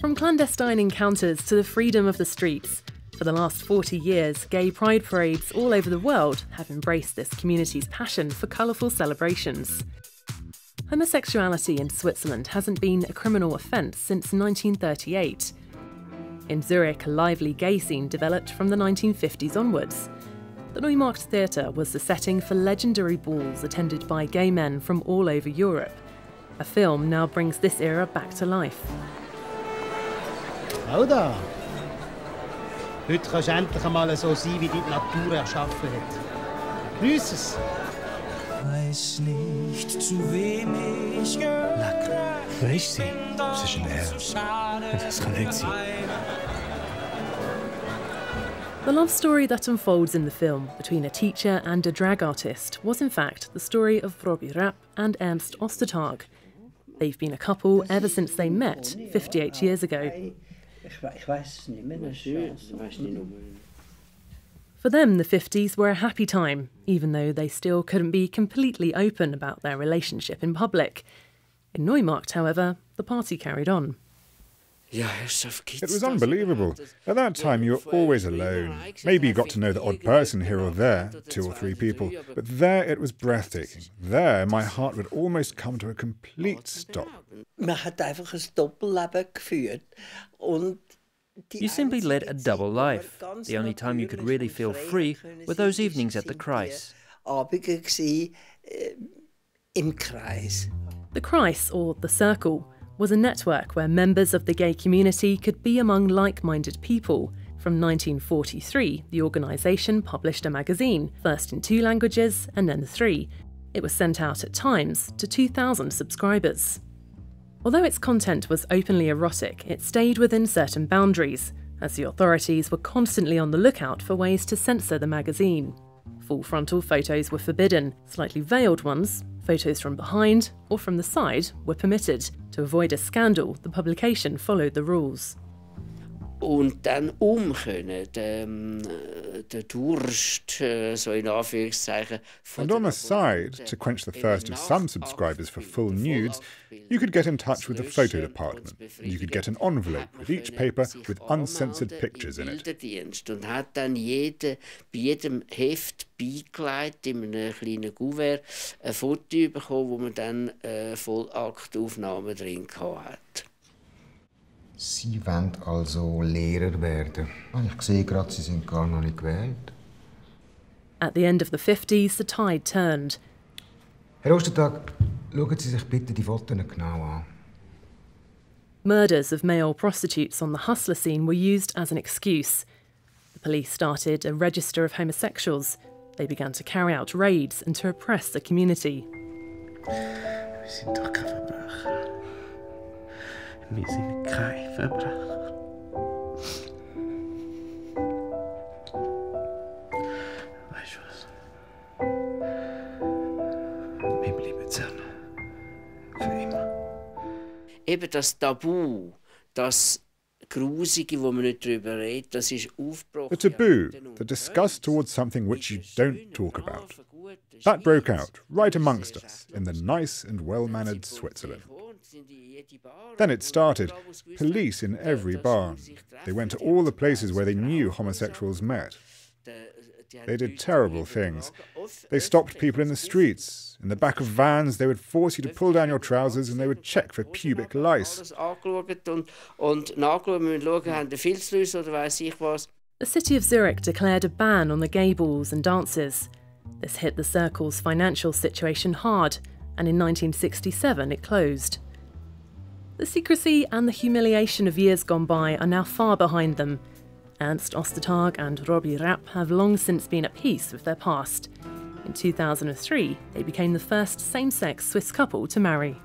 From clandestine encounters to the freedom of the streets, for the last 40 years, gay pride parades all over the world have embraced this community's passion for colourful celebrations. Homosexuality in Switzerland hasn't been a criminal offence since 1938. In Zurich, a lively gay scene developed from the 1950s onwards. The Neumarkt Theatre was the setting for legendary balls attended by gay men from all over Europe. A film now brings this era back to life. Auch da. Heute kannst du endlich einmal so sein, wie die Natur erschaffen hat. Grüß es. Weiß nicht, zu wem ich gehöre. Wees sie, ze is een er. Dat kan niet zien. The love story that unfolds in the film between a teacher and a drag artist was in fact the story of Röbi Rapp and Ernst Ostertag. They've been a couple ever since they met 58 years ago. For them, the 50s were a happy time, even though they still couldn't be completely open about their relationship in public. In Neumarkt, however, the party carried on. It was unbelievable. At that time, you were always alone. Maybe you got to know the odd person here or there, two or three people, but there it was breathtaking. There, my heart would almost come to a complete stop. You simply led a double life. The only time you could really feel free were those evenings at the Kreis. The Kreis, or the Circle, was a network where members of the gay community could be among like minded people. From 1943, the organisation published a magazine, first in two languages and then three. It was sent out at times to 2,000 subscribers. Although its content was openly erotic, it stayed within certain boundaries, as the authorities were constantly on the lookout for ways to censor the magazine. Full frontal photos were forbidden, slightly veiled ones, photos from behind or from the side, were permitted. To avoid a scandal, the publication followed the rules. Und dann um können, den, den Durst, so in Anführungszeichen. And on the side, to quench the thirst of some subscribers for full nudes, you could get in touch with the photo department. You could get an envelope with each paper with uncensored pictures in it. Und hat dann jede, bei jedem Heft beigelegt, in einem kleinen Kuvert, ein Foto bekommen, wo man dann äh, Vollaktaufnahmen drin hat. Sie wollen also Lehrer werden. Ich sehe gerade, Sie sind gar noch nicht gewählt. At the end of the 50s, the tide turned. Herr Ostertag, schauen Sie sich bitte die Fotos genau an. Murders of male prostitutes on the hustler scene were used as an excuse. The police started a register of homosexuals. They began to carry out raids and to oppress the community. Wir sind doch kein Verbrecher. Wir sind kein Verbrecher. Weißt du was? Wir bleiben zusammen. Für immer. Eben das Tabu, das Grusige, wo man nicht drüber redet, das ist aufgebrochen. The taboo, the disgust towards something which you don't talk about. That broke out right amongst us in the nice and well mannered Switzerland. Then it started. Police in every barn. They went to all the places where they knew homosexuals met. They did terrible things. They stopped people in the streets. In the back of vans, they would force you to pull down your trousers and they would check for pubic lice. The city of Zurich declared a ban on the gay balls and dances. This hit the circle's financial situation hard, and in 1967 it closed. The secrecy and the humiliation of years gone by are now far behind them. Ernst Ostertag and Röbi Rapp have long since been at peace with their past. In 2003, they became the first same sex Swiss couple to marry.